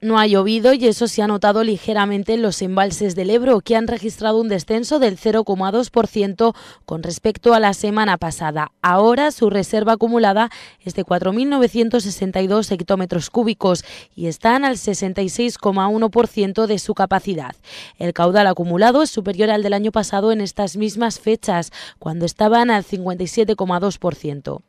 No ha llovido y eso se ha notado ligeramente en los embalses del Ebro, que han registrado un descenso del 0,2% con respecto a la semana pasada. Ahora su reserva acumulada es de 4.962 hectómetros cúbicos y están al 66,1% de su capacidad. El caudal acumulado es superior al del año pasado en estas mismas fechas, cuando estaban al 57,2%.